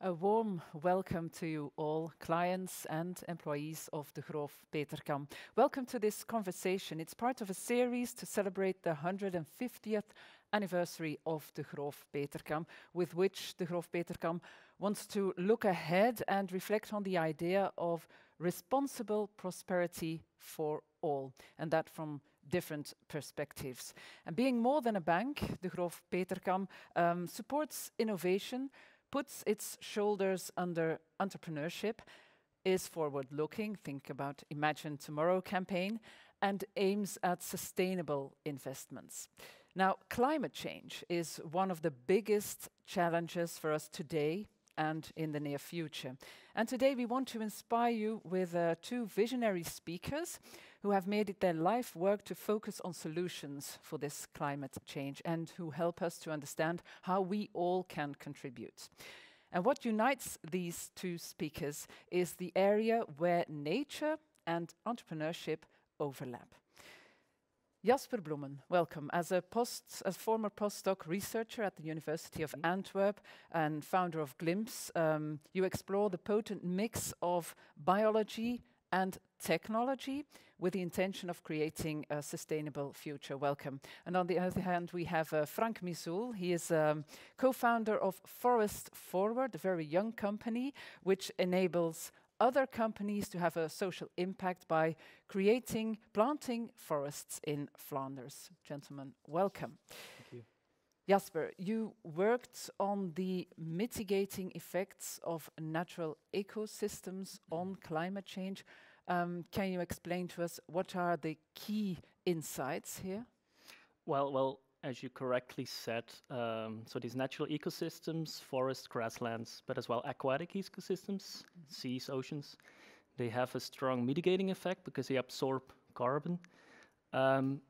A warm welcome to you all, clients and employees of Degroof Petercam. Welcome to this conversation. It's part of a series to celebrate the 150th anniversary of Degroof Petercam, with which Degroof Petercam wants to look ahead and reflect on the idea of responsible prosperity for all, and that from different perspectives. And being more than a bank, Degroof Petercam um, supports innovation, puts its shoulders under entrepreneurship, is forward-looking, think about Imagine Tomorrow campaign, and aims at sustainable investments. Now, climate change is one of the biggest challenges for us today and in the near future. And today, we want to inspire you with uh, two visionary speakers who have made it their life work to focus on solutions for this climate change, and who help us to understand how we all can contribute. And what unites these two speakers is the area where nature and entrepreneurship overlap. Jasper Bloemen, welcome. As a former postdoc researcher at the University of Antwerp and founder of Glimps, um, you explore the potent mix of biology and technology with the intention of creating a sustainable future. Welcome. And on the other hand, we have uh, Frank Missoul. He is um, co-founder of Forest Forward, a very young company, which enables other companies to have a social impact by creating, planting forests in Flanders. Gentlemen, welcome. Thank you. Jasper, you worked on the mitigating effects of natural ecosystems on mm-hmm. climate change. Um, can you explain to us what are the key insights here? Well, well, as you correctly said, um, so these natural ecosystems, forests, grasslands, but as well aquatic ecosystems, mm-hmm. seas, oceans, they have a strong mitigating effect because they absorb carbon. Um,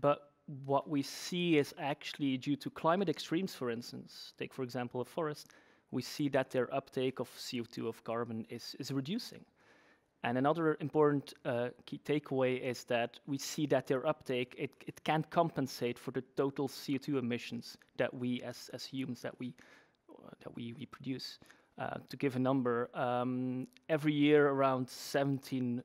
but what we see is actually due to climate extremes, for instance, take, for example, a forest, we see that their uptake of CO2, of carbon, is, is reducing. And another important uh, key takeaway is that we see that their uptake, it it can't compensate for the total CO2 emissions that we as as humans that we uh, that we produce. Uh, to give a number, um, every year, around 17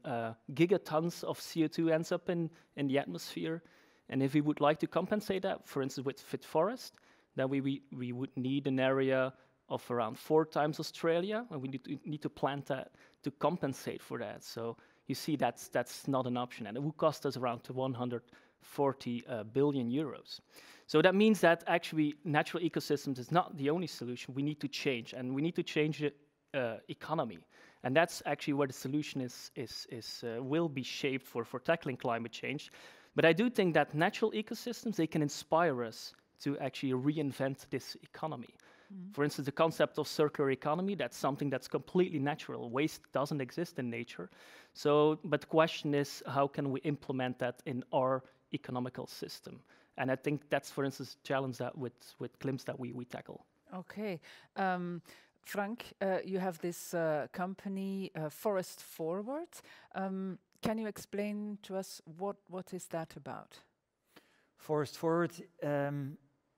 gigatons of CO2 ends up in in the atmosphere, and if we would like to compensate that, for instance, with Fit Forest, then we would need an area of around four times Australia, and we need to plant that to compensate for that. So you see, that's that's not an option, and it will cost us around 140 uh, billion euros. So that means that actually, natural ecosystems is not the only solution. We need to change, and we need to change the economy, and that's actually where the solution is is uh, will be shaped for tackling climate change. But I do think that natural ecosystems, they can inspire us to actually reinvent this economy. Mm-hmm. For instance, the concept of circular economy, that's something that's completely natural. Waste doesn't exist in nature. So, but the question is: how can we implement that in our economical system? And I think that's, for instance, a challenge that with with Glimps that we we tackle. Okay. Um, Frank, uh, you have this uh, company, uh, Forest Forward. Um, can you explain to us what, what is that about? Forest Forward um,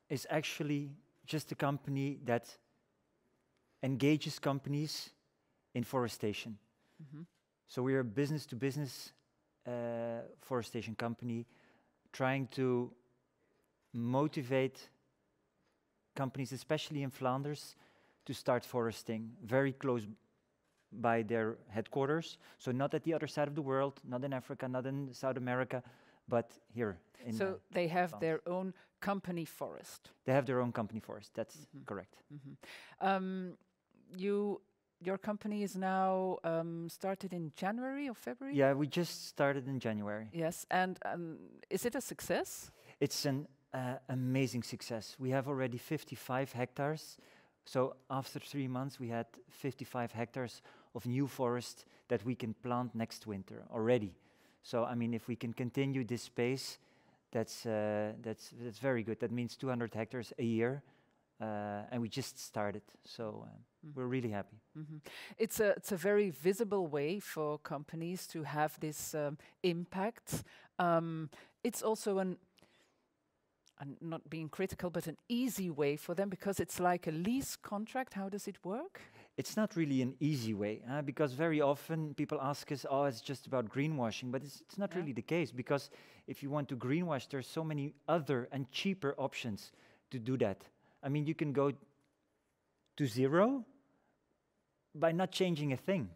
is actually just a company that engages companies in forestation. Mm-hmm. So we are a business-to-business uh, forestation company, trying to motivate companies, especially in Flanders, to start foresting very close by their headquarters. So not at the other side of the world, not in Africa, not in South America, but here in So they have their own company forest? They have their own company forest. That's correct. Um you your company is now um, started in January or February? Yeah, we just started in January. Yes, and, um, is it a success? It's an amazing success. We have already 55 hectares, so after three months, we had 55 hectares of new forest that we can plant next winter already. So, I mean, if we can continue this pace, that's uh, that's that's very good. That means 200 hectares a year, uh, and we just started, so we're really happy. It's a it's a very visible way for companies to have this impact. Um, It's also an... I'm not being critical, but an easy way for them because it's like a lease contract. How does it work? It's not really an easy way uh, because very often people ask us, oh, it's just about greenwashing, but it's, it's not Yeah. really the case because if you want to greenwash, there's so many other and cheaper options to do that. I mean, you can go to zero by not changing a thing.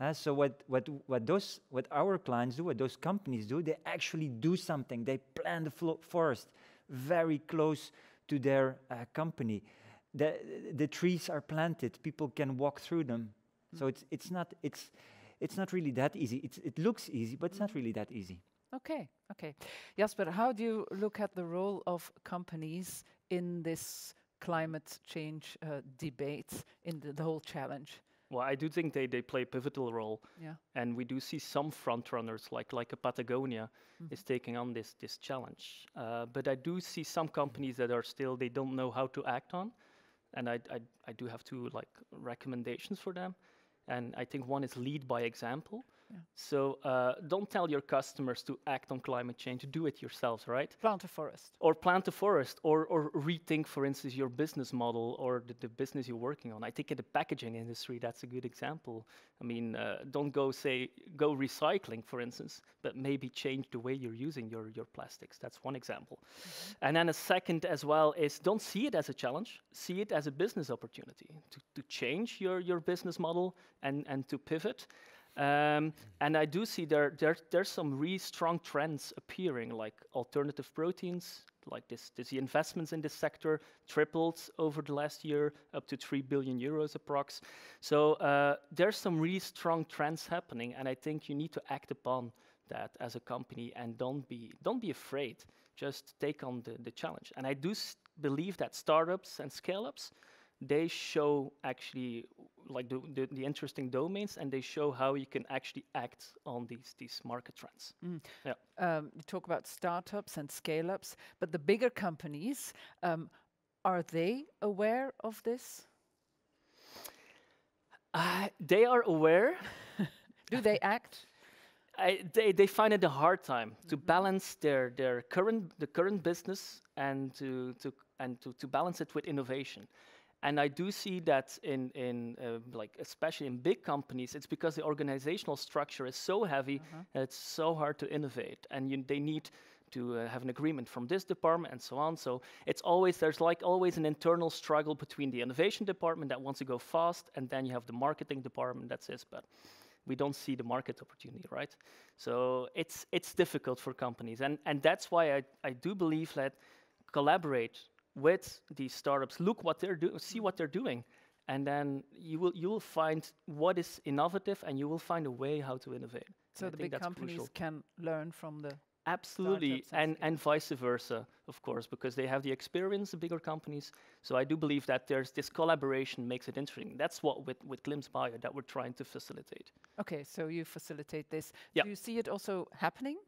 Uh, so what, what, what, those, what our clients do, what those companies do, they actually do something. They plant the flo- forest very close to their uh, company. The, the trees are planted, people can walk through them. So it's, it's, not, it's, it's not really that easy. It's, it looks easy, but it's not really that easy. Okay, okay. Jasper, how do you look at the role of companies in this climate change uh, debate, in the, the whole challenge? Well, I do think they, they play a pivotal role, Yeah. and we do see some front runners, like like a Patagonia, Mhm. is taking on this this challenge. Uh, but I do see some companies that are still they don't know how to act on, and I I, I do have two like recommendations for them, and I think one is lead by example. Yeah. So uh, don't tell your customers to act on climate change. Do it yourselves, right? Plant a forest. or plant a forest or, or rethink for instance your business model or the, the business you're working on i think in the packaging industry that's a good example i mean uh, don't go say go recycling for instance but maybe change the way you're using your, your plastics that's one example and then a second as well is don't see it as a challenge see it as a business opportunity to, to change your, your business model and, and to pivot um, and I do see there, there there's some really strong trends appearing, like alternative proteins, like this, this the investments in this sector tripled over the last year, up to three billion euros approx. So uh, there's some really strong trends happening, and I think you need to act upon that as a company and don't be don't be afraid. Just take on the, the challenge. And I do believe that startups and scale-ups they show actually like the, the, the interesting domains and they show how you can actually act on these these market trends. Um, you talk about startups and scale ups, but the bigger companies, um, are they aware of this? Uh, they are aware. Do they act? I, they, they find it a hard time to balance their, their current the current business and to, to and to, to balance it with innovation. And I do see that in in uh, like especially in big companies, it's because the organizational structure is so heavy that it's so hard to innovate, and you, they need to uh, have an agreement from this department and so on. So it's always there's like always an internal struggle between the innovation department that wants to go fast, and then you have the marketing department that says, but we don't see the market opportunity, right? So it's it's difficult for companies, and and that's why I I do believe that collaborate with these startups, look what they're doing, see what they're doing, and then you will you will find what is innovative, and you will find a way how to innovate. So I the big companies crucial. can learn from the. Absolutely, and and, and vice versa, of course, because they have the experience, the bigger companies. So I do believe that there's this collaboration makes it interesting. That's what with, with Glimps Bio that we're trying to facilitate. Okay, so you facilitate this. Yeah. Do you see it also happening?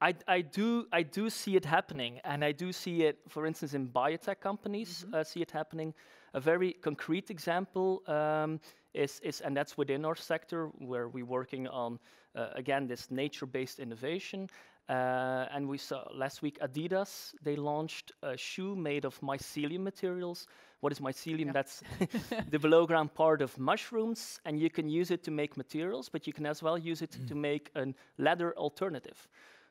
I, I do I do see it happening, and I do see it, for instance, in biotech companies. Uh, see it happening. A very concrete example um, is is, and that's within our sector where we're working on uh, again this nature-based innovation. Uh, and we saw last week Adidas they launched a shoe made of mycelium materials. What is mycelium? Yeah. That's the below ground part of mushrooms, and you can use it to make materials, but you can as well use it to make a leather alternative.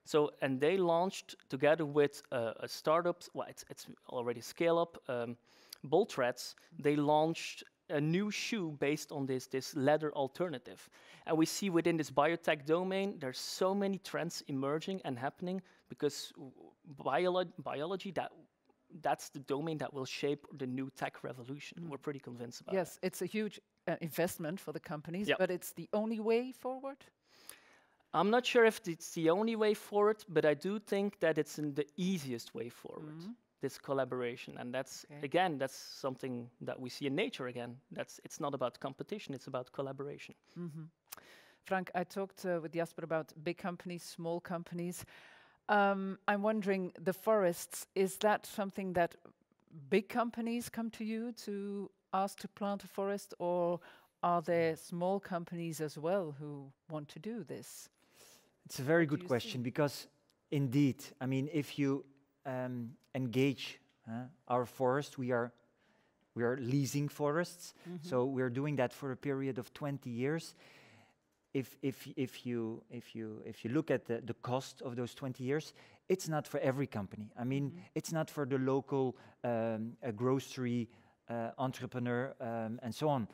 So, and they launched together with uh, a startup, well, it's, it's already scale up, um, Bolt they launched a new shoe based on this, this leather alternative. And we see within this biotech domain, there's so many trends emerging and happening because biolo- biology, that, that's the domain that will shape the new tech revolution. We're pretty convinced about yes, it's a huge uh, investment for the companies, Yep. but it's the only way forward. I'm not sure if it's the only way forward, but I do think that it's in the easiest way forward. This collaboration, and that's Okay. again, that's something that we see in nature. Again, that's it's not about competition; it's about collaboration. Frank, I talked uh, with Jasper about big companies, small companies. Um, I'm wondering, the forests, is that something that big companies come to you to ask to plant a forest, or are there small companies as well who want to do this? It's a very good question see? because, indeed, I mean, if you um, engage uh, our forest, we are we are leasing forests. Mhm. So we're doing that for a period of 20 years. If, if, if, you, if, you, if you look at the, the cost of those 20 years, it's not for every company. I mean, Mhm. it's not for the local um, grocery uh, entrepreneur um, and so on.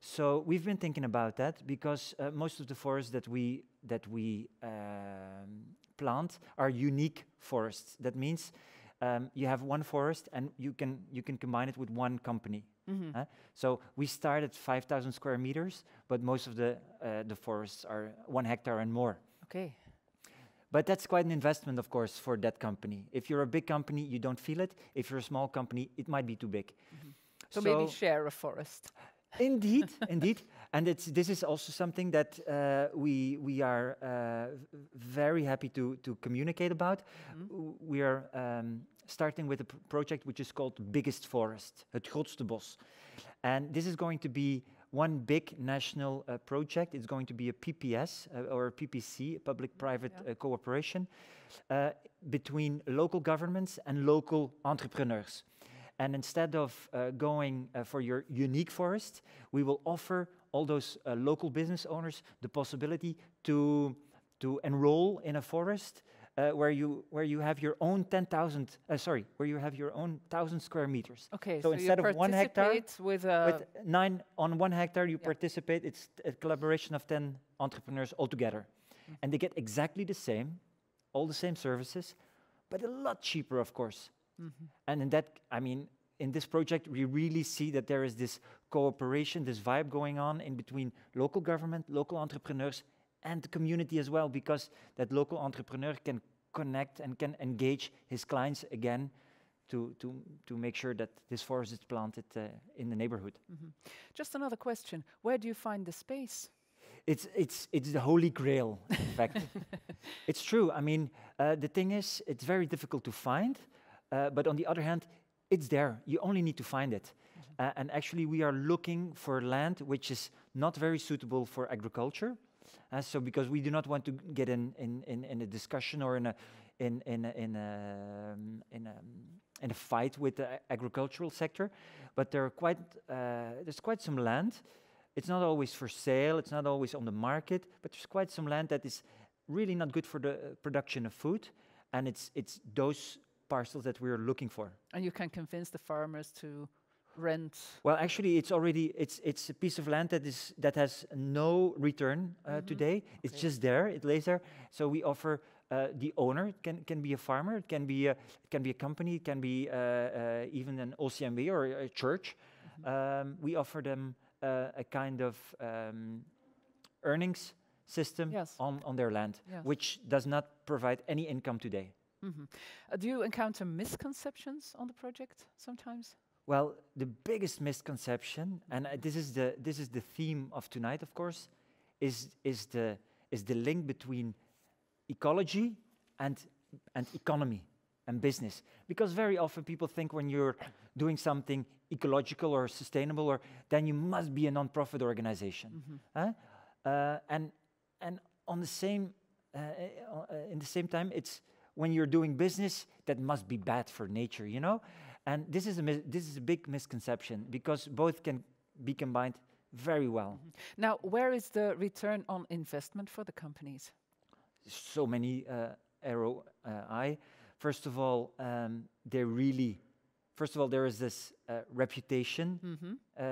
So we've been thinking about that because uh, most of the forests that we that we um, plant are unique forests. That means um, you have one forest and you can you can combine it with one company. Mhm. Huh? So we start at 5,000 square meters, but most of the uh, the forests are one hectare and more. Okay. But that's quite an investment, of course, for that company. If you're a big company, you don't feel it. If you're a small company, it might be too big. So, maybe share a forest. indeed, indeed, and it's this is also something that uh, we we are uh, very happy to to communicate about. Mhm. We are um, starting with a project which is called Biggest Forest, het grootste bos, and this is going to be one big national uh, project. It's going to be a PPS uh, or a PPC, public-private Yeah. uh, cooperation, uh, between local governments and local entrepreneurs. And instead of uh, going uh, for your unique forest, we will offer all those uh, local business owners the possibility to to enroll in a forest uh, where you where you have your own 10,000 uh, sorry where you have your own 1000 square meters Okay. So you instead of one hectare, with a with nine on one hectare you yeah. participate it's a collaboration of 10 entrepreneurs all together Mm. and they get exactly the same all the same services but a lot cheaper of course Mm -hmm. and in that, I mean, in this project, we really see that there is this cooperation, this vibe going on in between local government, local entrepreneurs, and the community as well, because that local entrepreneur can connect and can engage his clients again to, to, to make sure that this forest is planted uh, in the neighborhood. Mhm. Just another question. Where do you find the space? It's, it's, it's the holy grail, in fact. it's true. I mean, uh, the thing is, it's very difficult to find, uh, but on the other hand, it's there. You only need to find it. Uh, and actually, we are looking for land which is not very suitable for agriculture. Uh, so, because we do not want to get in, in, in, in a discussion or in a, in, in, a, in, a, um, in, a, in a fight with the agricultural sector, but there are quite, uh, there's quite some land. It's not always for sale, it's not always on the market, but there's quite some land that is really not good for the uh, production of food. And it's, it's those parcels that we're looking for. And you can convince the farmers to rent. Well, actually, it's already it's it's a piece of land that is that has no return uh, Mhm. today. It's just there. It lays there. So we offer uh, the owner it can can be a farmer, it can be a it can be a company, it can be uh, uh, even an OCMW or a church. Um, we offer them uh, a kind of um, earnings system Yes. on on their land, Yes. which does not provide any income today. Mhm. Uh, do you encounter misconceptions on the project sometimes? Well, the biggest misconception, and uh, this is the this is the theme of tonight, of course, is is the is the link between ecology and and economy and business. Because very often people think when you're doing something ecological or sustainable, or then you must be a non-profit organization. Mhm. Huh? Uh, and and on the same uh, uh, uh, in the same time, it's when you're doing business that must be bad for nature, you know. And this is a mis- this is a big misconception because both can be combined very well. Now, where is the return on investment for the companies? So many uh, arrow ROI. First of all, um, they really. First of all, there is this uh, reputation. Mhm. Uh,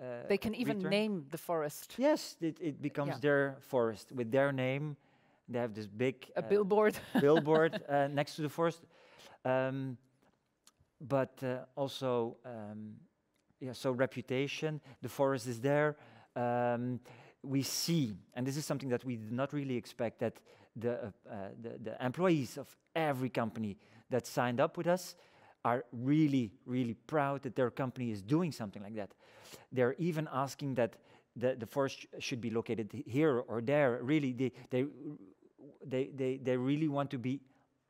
uh, They can even return. name the forest. Yes, it, it becomes yeah. their forest with their name. They have this big A uh, billboard. billboard uh, next to the forest. Um, but uh, also, um, yeah, so reputation, the forest is there. Um, we see, and this is something that we did not really expect, that the, uh, uh, the, the employees of every company that signed up with us are really, really proud that their company is doing something like that. They're even asking that the, the forest sh- should be located here or there. Really, they, they, they, they, they really want to be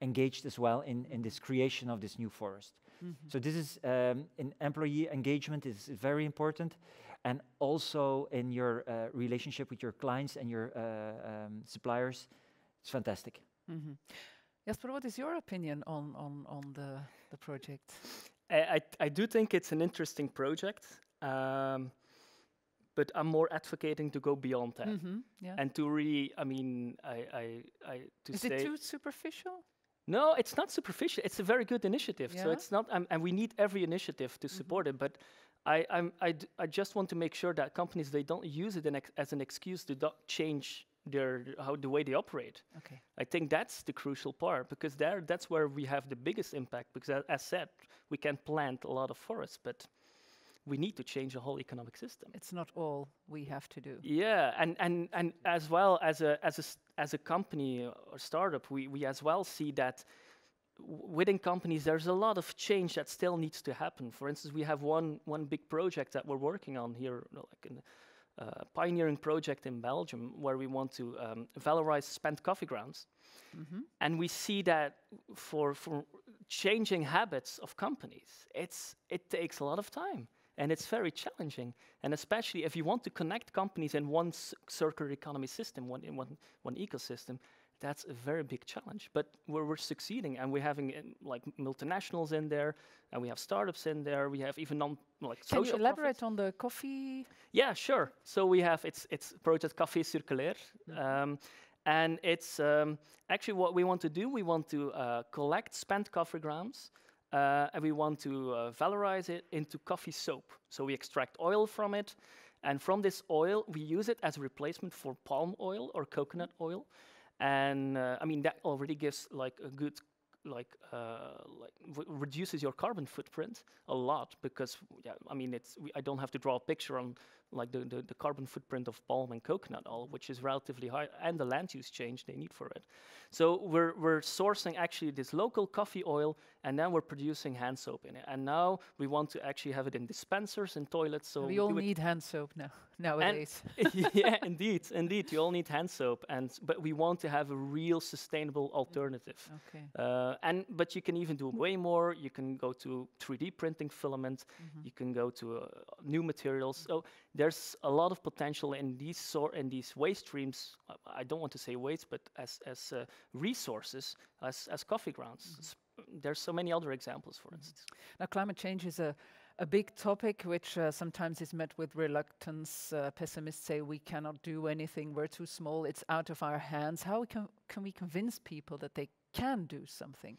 engaged as well in, in this creation of this new forest. Mhm. So this is um, in employee engagement is very important, and also in your uh, relationship with your clients and your uh, um, suppliers, it's fantastic. Mhm. Jasper, what is your opinion on, on, on the, the project? I, I, I do think it's an interesting project, um, but I'm more advocating to go beyond that Mhm, Yeah. and to really, I mean, I, I, I to Is it too superficial? No, it's not superficial. It's a very good initiative. So Yeah? Mm-hmm. it's not, um, and we need every initiative to support it. But I, I'm, I, d- I just want to make sure that companies they don't use it ex- as an excuse to do- change their how the way they operate. Okay. I think that's the crucial part because there, that's where we have the biggest impact. Because a- as said, we can plant a lot of forests, but we need to change the whole economic system. It's not all we have to do. Yeah, and, and, and as well as a as a as a company or startup, we, we as well see that within companies there's a lot of change that still needs to happen. For instance, we have one one big project that we're working on here, like a uh, pioneering project in Belgium, where we want to um, valorize spent coffee grounds, Mhm. and we see that for for changing habits of companies, it's it takes a lot of time and it's very challenging. And especially if you want to connect companies in one circular economy system, one in one one ecosystem, that's a very big challenge. But we're, we're succeeding, and we're having uh, like multinationals in there, and we have startups in there. We have even non like Can you elaborate profits. on the coffee? Yeah, sure. So we have it's it's project Café Circulaire, um, and it's um, actually what we want to do. We want to uh, collect spent coffee grounds, uh, and we want to uh, valorize it into coffee soap. So we extract oil from it, and from this oil we use it as a replacement for palm oil or coconut oil, and uh, I mean that already gives like a good like uh, like reduces your carbon footprint a lot because yeah I mean it's I don't have to draw a picture on like the, the, the carbon footprint of palm and coconut oil which is relatively high and the land use change they need for it so we're we're sourcing actually this local coffee oil and then we're producing hand soap in it and now we want to actually have it in dispensers and toilets so we all need hand soap now nowadays. yeah, indeed, indeed. You all need hand soap, and but we want to have a real sustainable alternative. okay. Uh, and but you can even do way more. You can go to 3D printing filament. Mm-hmm. You can go to uh, new materials. So there's a lot of potential in these sort in these waste streams. I don't want to say waste, but as as uh, resources, as as coffee grounds. Mm-hmm. There's so many other examples, for instance. Now, climate change is a, a big topic which uh, sometimes is met with reluctance. Uh, pessimists say we cannot do anything, we're too small, it's out of our hands. How can, can we convince people that they can do something?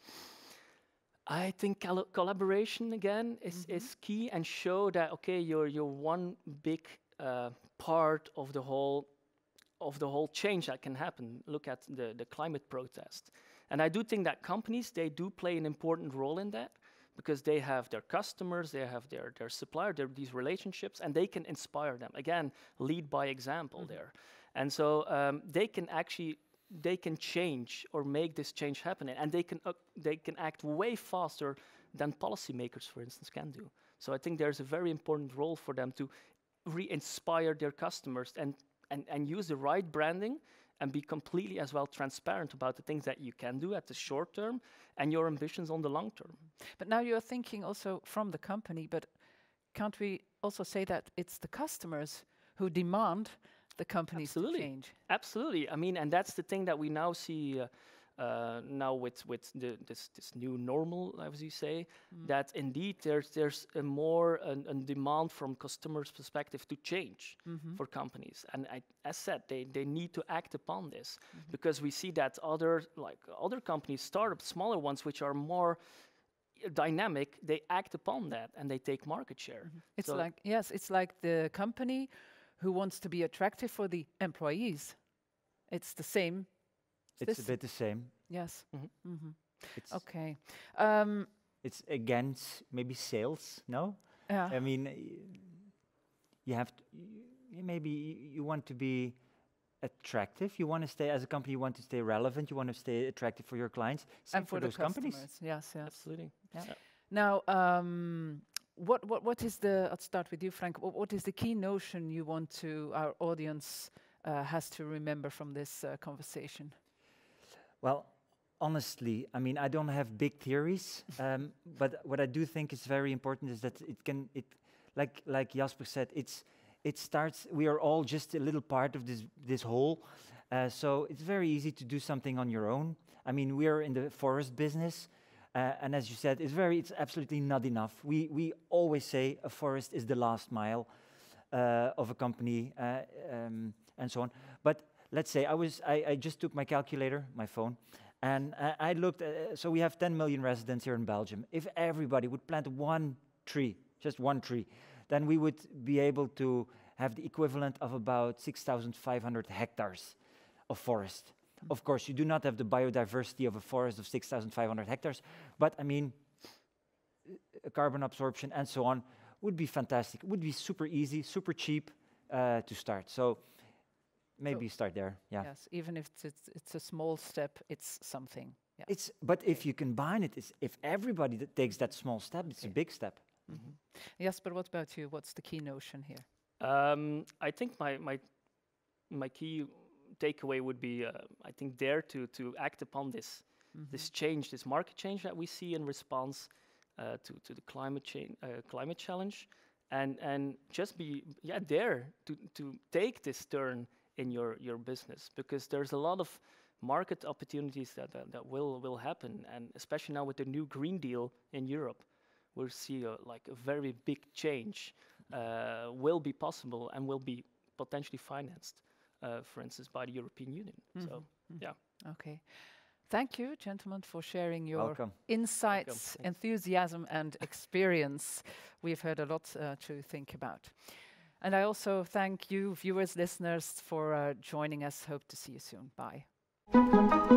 I think collaboration again is, is key and show that okay you're you're one big uh, part of the whole of the whole change that can happen. Look at the the climate protest, and I do think that companies they do play an important role in that because they have their customers, they have their their supplier, their these relationships, and they can inspire them. Again, lead by example there, and so um, they can actually they can change or make this change happen, and they can uh, they can act way faster than policymakers, for instance, can do. So I think there's a very important role for them to re-inspire their customers and and and use the right branding and be completely as well transparent about the things that you can do at the short term and your ambitions on the long term. But now you're thinking also from the company, but can't we also say that it's the customers who demand the companies Absolutely. to change? Absolutely. I mean, and that's the thing that we now see uh, uh, now with with the, this this new normal, as you say, that indeed there's there's a more an, a demand from customers' perspective to change for companies, and I, as said, they they need to act upon this because we see that other like other companies, startups, smaller ones, which are more dynamic, they act upon that and they take market share. It's So- like, yes, it's like the company who wants to be attractive for the employees. It's the same. It's this- a bit the same. Yes. Mhm. hmm It's Okay. Um, it's against maybe sales. No, yeah. I mean y- you have to, maybe y- you want to be attractive. You want to stay as a company. You want to stay relevant. You want to stay attractive for your clients. Same and for, those the companies. customers. Yes, yes. Absolutely. Now, um, what, what, what is the, I'll start with you, Frank. What, what is the key notion you want to, our audience uh, has to remember from this uh, conversation? Well, honestly, I mean, I don't have big theories, um, but what I do think is very important is that it can, it, like like Jasper said, it's it starts. We are all just a little part of this this whole, uh, so it's very easy to do something on your own. I mean, we are in the forest business. Uh, and as you said, it's very, it's absolutely not enough. We, we always say a forest is the last mile uh, of a company uh, um, and so on. But let's say I was, I, I just took my calculator, my phone, and uh, I looked, uh, so we have 10 million residents here in Belgium. If everybody would plant one tree, just one tree, then we would be able to have the equivalent of about 6,500 hectares of forest. Of course, you do not have the biodiversity of a forest of 6,500 hectares, but I mean, uh, carbon absorption and so on would be fantastic. Would be super easy, super cheap uh, to start. So maybe so start there. Yeah. Yes, even if it's, it's a small step, it's something. Yeah. It's but okay. if you combine it, if everybody that takes that small step, it's okay. a big step. Mm -hmm. Yes, but what about you? What's the key notion here? Um, I think my my my key takeaway would be, uh, I think, dare to to act upon this mm -hmm. this change, this market change that we see in response uh, to to the climate change, uh, climate challenge, and and just be yeah dare to to take this turn in your your business because there's a lot of market opportunities that that, that will will happen, and especially now with the new Green Deal in Europe, we'll see a, like a very big change uh, will be possible and will be potentially financed uh, for instance, by the European Union. Mm -hmm. So, mm-hmm. yeah. Okay. Thank you, gentlemen, for sharing your Welcome. insights, Welcome. enthusiasm, and experience. We've heard a lot uh, to think about. And I also thank you, viewers, listeners, for uh, joining us. Hope to see you soon. Bye.